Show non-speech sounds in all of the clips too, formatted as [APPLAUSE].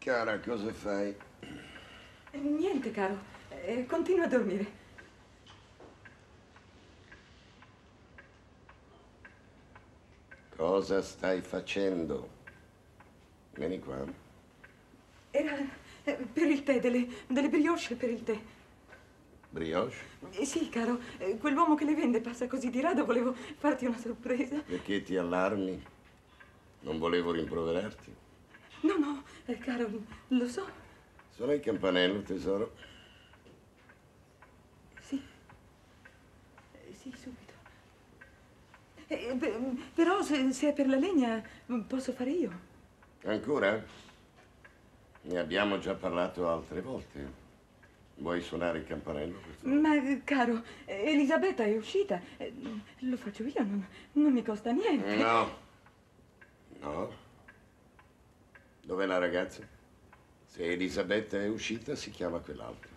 Cara, cosa fai? Eh, Niente, caro. Eh, continua a dormire. Cosa stai facendo? Vieni qua. Era eh, per il tè, delle, delle brioche per il tè. Brioche? Eh, sì, caro, quell'uomo che le vende passa così di rado, volevo farti una sorpresa. Perché ti allarmi? Non volevo rimproverarti. No, no, eh, caro, lo so. Sono il campanello, tesoro. Sì. Eh, sì, subito. Eh, beh, però se, se è per la legna posso fare io. Ancora? Ne abbiamo già parlato altre volte. Vuoi suonare il campanello? Ma, eh, caro, Elisabetta è uscita. Eh, Lo faccio io, non, non mi costa niente. No. No. Dov'è la ragazza? Se Elisabetta è uscita, si chiama quell'altra.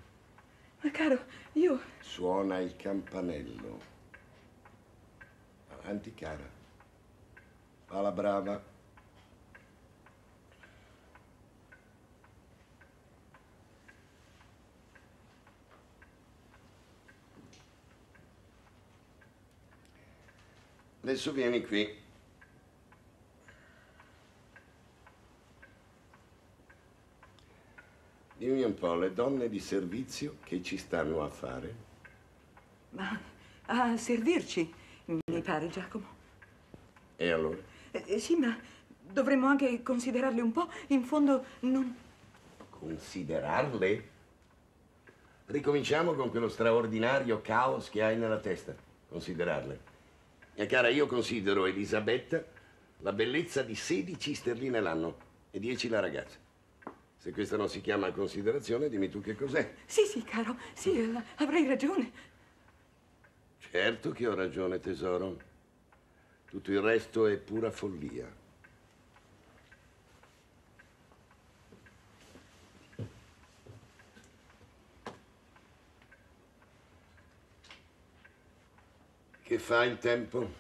Ma, caro, io... Suona il campanello. Avanti, cara. Fa la brava. Adesso vieni qui. Dimmi un po', le donne di servizio che ci stanno a fare? Ma a servirci, mi pare, Giacomo. E allora? Eh, eh, sì, ma dovremmo anche considerarle un po'. In fondo, non... Considerarle? Ricominciamo con quello straordinario caos che hai nella testa. Considerarle. Mia cara, io considero Elisabetta la bellezza di 16 sterline l'anno e 10 la ragazza. Se questa non si chiama considerazione, dimmi tu che cos'è. Sì, sì, caro, sì, eh, avrei ragione. Certo che ho ragione, tesoro. Tutto il resto è pura follia. Che fa il tempo?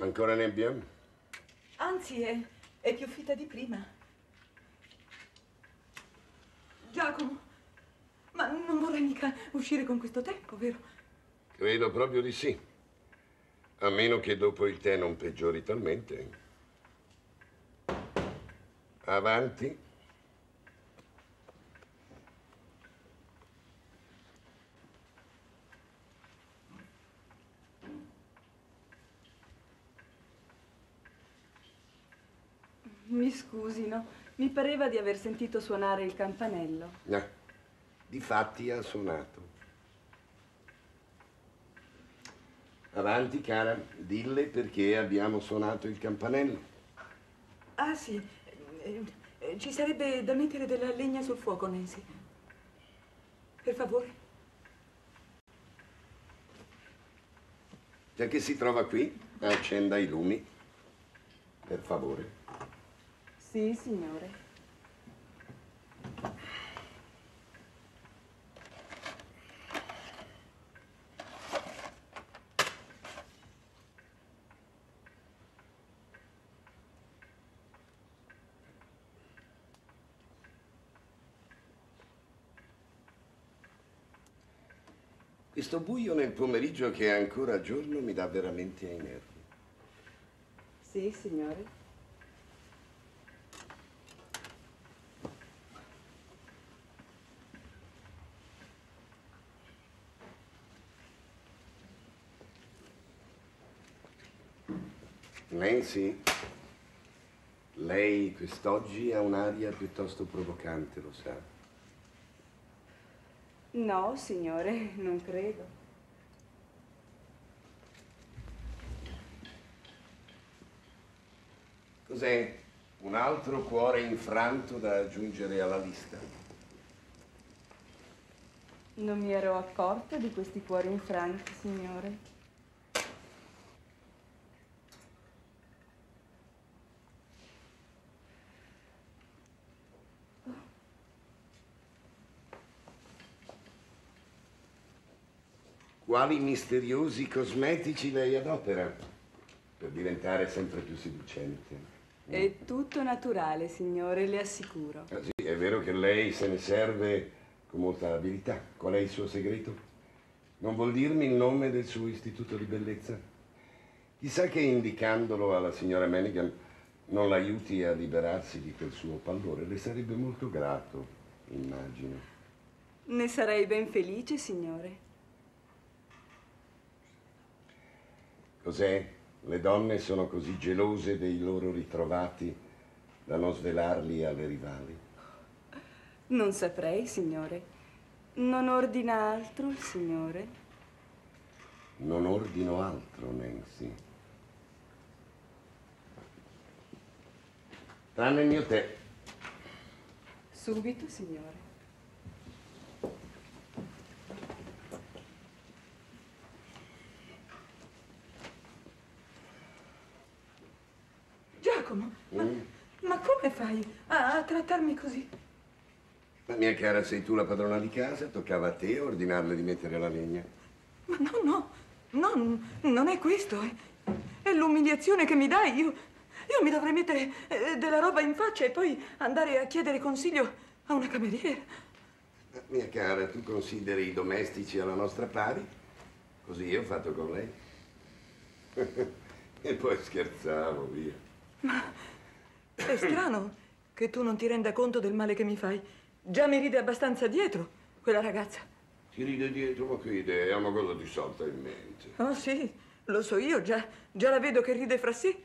Ancora nebbia? Anzi, è, è più fitta di prima. Giacomo, ma non vorrei mica uscire con questo tempo, vero? Credo proprio di sì. A meno che dopo il tè non peggiori talmente. Avanti. Mi scusino, mi pareva di aver sentito suonare il campanello. No, difatti ha suonato. Avanti, cara, dille perché abbiamo suonato il campanello. Ah, sì, eh, ci sarebbe da mettere della legna sul fuoco, Nancy. Per favore. Già che si trova qui, accenda i lumi. Per favore. Sì, signore. Questo buio nel pomeriggio che è ancora giorno mi dà veramente ai nervi. Sì, signore. Nancy, lei quest'oggi ha un'aria piuttosto provocante, lo sa. No, signore, non credo. Cos'è? Un altro cuore infranto da aggiungere alla lista. Non mi ero accorta di questi cuori infranti, signore. Quali misteriosi cosmetici lei adopera per diventare sempre più seducente? È tutto naturale, signore, le assicuro. Ah, sì? È vero che lei se ne serve con molta abilità. Qual è il suo segreto? Non vuol dirmi il nome del suo istituto di bellezza? Chissà che indicandolo alla signora Manigan non l'aiuti a liberarsi di quel suo pallore. Le sarebbe molto grato, immagino. Ne sarei ben felice, signore. Cos'è? Le donne sono così gelose dei loro ritrovati da non svelarli alle rivali? Non saprei, signore. Non ordina altro signore? Non ordino altro, Nancy. Tranne il mio tè. Subito, signore. Giacomo, ma, Mm? ma come fai a, a trattarmi così? Ma mia cara, sei tu la padrona di casa, toccava a te ordinarle di mettere la legna. Ma no, no, no, non è questo. È, è l'umiliazione che mi dai. Io, io mi dovrei mettere eh, della roba in faccia e poi andare a chiedere consiglio a una cameriera. Ma, Mia cara, tu consideri i domestici alla nostra pari? Così io ho fatto con lei. [LAUGHS] e poi scherzavo, via. È strano che tu non ti renda conto del male che mi fai. Già mi ride abbastanza dietro, quella ragazza. Ti ride dietro, ma che idea, ma cosa ti salta in mente? Oh sì, lo so io, già, già la vedo che ride fra sé.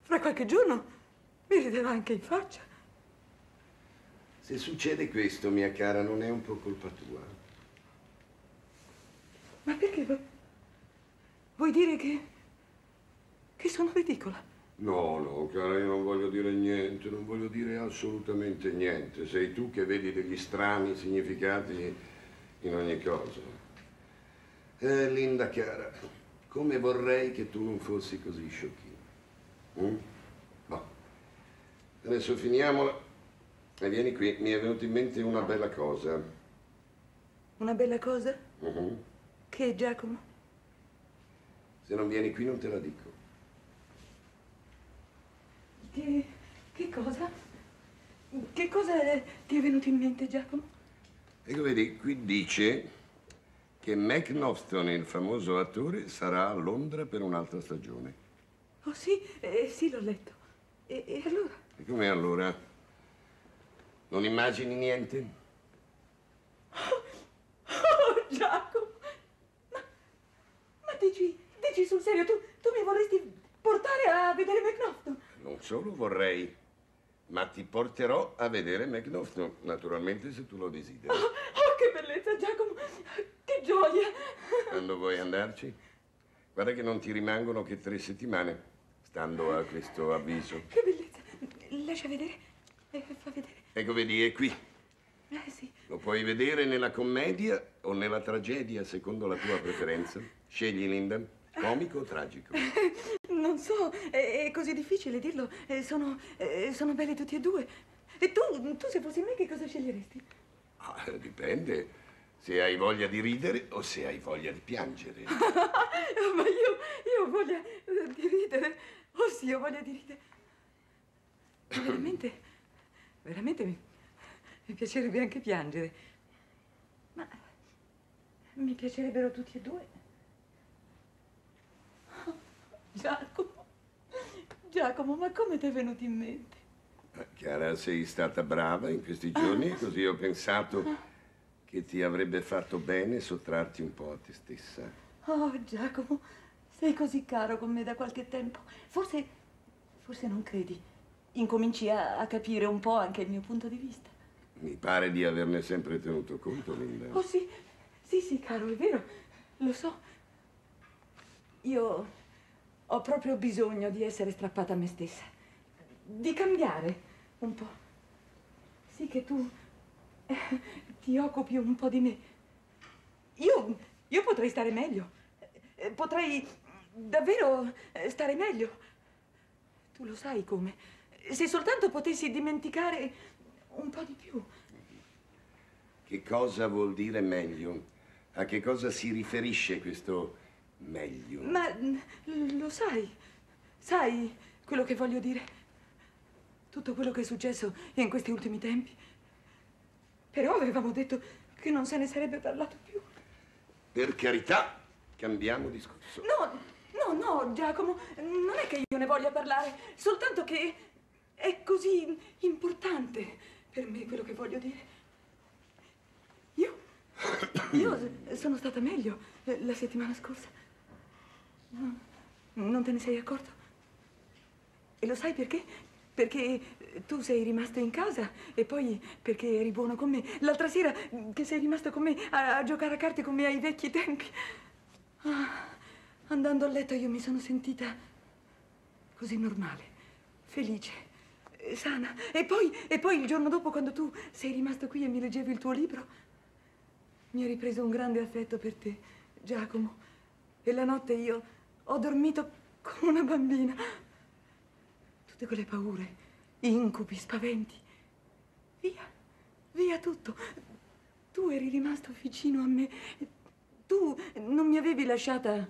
Fra qualche giorno mi rideva anche in faccia. Se succede questo, mia cara, non è un po' colpa tua. Ma perché? vu- Vuoi dire che... che sono ridicola? No, no, cara, io non voglio dire niente, non voglio dire assolutamente niente. Sei tu che vedi degli strani significati in ogni cosa. Eh, Linda cara, come vorrei che tu non fossi così sciocchina. Mm? No. Adesso finiamola e vieni qui. Mi è venuta in mente una bella cosa. Una bella cosa? Mhm. Che, Giacomo? Se non vieni qui non te la dico. Che... che cosa? Che cosa eh, ti è venuto in mente, Giacomo? Ecco, vedi, qui dice che Mac Knofton, il famoso attore, sarà a Londra per un'altra stagione. Oh sì, eh, sì, l'ho letto. E, e allora? E come allora? Non immagini niente? Oh, Giacomo! Ma, ma dici, dici sul serio, tu, tu mi vorresti portare a vedere McNaughton? Non solo vorrei, ma ti porterò a vedere Mac Knofton, naturalmente se tu lo desideri. Oh, oh, che bellezza, Giacomo! Che gioia! Quando vuoi andarci? Guarda che non ti rimangono che tre settimane, stando a questo avviso. Che bellezza! Lascia vedere. Eh, fa vedere. Ecco, vedi, è qui. Eh sì. Lo puoi vedere nella commedia o nella tragedia, secondo la tua preferenza. Scegli, Linda. Comico o tragico? [LAUGHS] Non so, è, così difficile dirlo. Eh, sono, eh, sono belli tutti e due. E tu, tu se fossi me, che cosa sceglieresti? Ah, dipende se hai voglia di ridere o se hai voglia di piangere. [LAUGHS] Ma io, io ho voglia eh, di ridere. Oh sì, ho voglia di ridere. Ma Veramente, veramente mi, mi piacerebbe anche piangere. Ma mi piacerebbero tutti e due. Oh, Giacomo, Giacomo, ma come ti è venuto in mente? Ah, Chiara, sei stata brava in questi giorni, così ho pensato che ti avrebbe fatto bene sottrarti un po' a te stessa. Oh, Giacomo, sei così caro con me da qualche tempo. Forse, forse non credi. Incominci a, a capire un po' anche il mio punto di vista. Mi pare di averne sempre tenuto conto, Linda. Oh sì, sì, sì, caro, è vero, lo so. Io ho proprio bisogno di essere strappata a me stessa, di cambiare un po'. Sì che tu eh, ti occupi un po' di me. Io, io potrei stare meglio, Eh, potrei davvero eh, stare meglio. Tu lo sai come. Se soltanto potessi dimenticare un po' di più. Che cosa vuol dire meglio? A che cosa si riferisce questo meglio? Ma mm, lo sai, sai quello che voglio dire. Tu tutto quello che è successo in questi ultimi tempi. Però avevamo detto che non se ne sarebbe parlato più. Per carità, cambiamo discorso. No, no, no, Giacomo, non è che io ne voglia parlare, soltanto che è così importante per me quello che voglio dire. Io, io sono stata meglio la settimana scorsa. No, non te ne sei accorto? E lo sai perché? Perché tu sei rimasto in casa e poi perché eri buono con me. L'altra sera che sei rimasto con me a, a giocare a carte come ai vecchi tempi. Ah, andando a letto io mi sono sentita così normale, felice, eh, sana. E poi, e poi il giorno dopo quando tu sei rimasto qui e mi leggevi il tuo libro, mi ha ripreso un grande affetto per te, Giacomo. E la notte io ho dormito come una bambina. Tutte quelle paure, incubi, spaventi. Via, via tutto. Tu eri rimasto vicino a me. Tu non mi avevi lasciata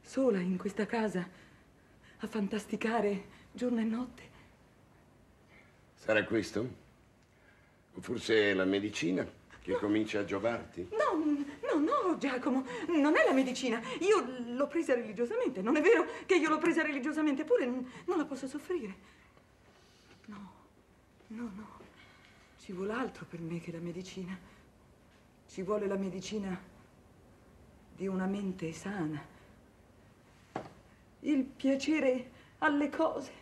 sola in questa casa a fantasticare giorno e notte. Sarà questo? O forse la medicina che no. comincia a giovarti? No, no, no, Giacomo, non è la medicina. Io l'ho presa religiosamente. Non è vero che io l'ho presa religiosamente, eppure non la posso soffrire. No, no, no. Ci vuole altro per me che la medicina. Ci vuole la medicina di una mente sana. Il piacere alle cose